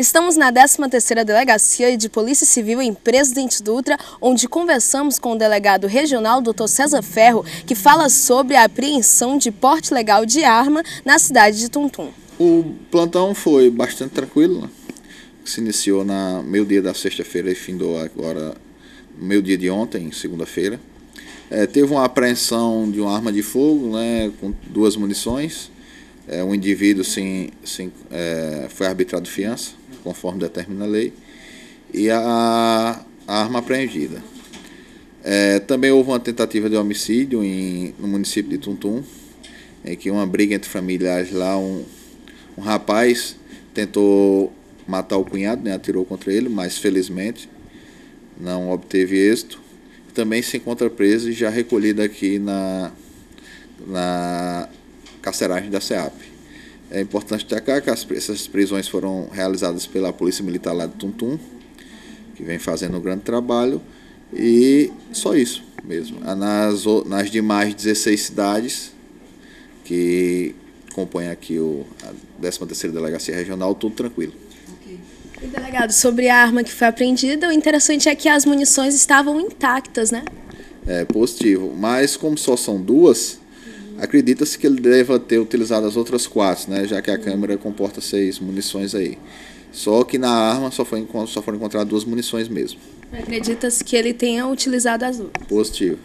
Estamos na 13ª Delegacia de Polícia Civil em Presidente Dutra, onde conversamos com o delegado regional, Dr. César Ferro, que fala sobre a apreensão de porte legal de arma na cidade de Tuntum. O plantão foi bastante tranquilo, né? se iniciou na meio dia da sexta-feira e findou agora meio dia de ontem, segunda-feira. É, teve uma apreensão de uma arma de fogo, né, com duas munições. É, um indivíduo sim, sim, é, foi arbitrado fiança, conforme determina a lei, e a, a arma apreendida. É, também houve uma tentativa de homicídio em, no município de Tuntum, em que uma briga entre familiares lá, um, um rapaz tentou matar o cunhado, né, atirou contra ele, mas felizmente não obteve êxito. Também se encontra preso e já recolhido aqui na, na carceragem da SEAP. É importante destacar que as, essas prisões foram realizadas pela Polícia Militar lá de Tuntum, que vem fazendo um grande trabalho, e só isso mesmo. Nas, nas demais 16 cidades que compõem aqui o, a 13ª Delegacia Regional, tudo tranquilo. E, delegado, sobre a arma que foi apreendida, o interessante é que as munições estavam intactas, né? É positivo, mas como só são duas, Acredita-se que ele deva ter utilizado as outras quatro, né, já que a câmera comporta seis munições aí. Só que na arma só, foi, só foram encontradas duas munições mesmo. Acredita-se que ele tenha utilizado as outras? Positivo.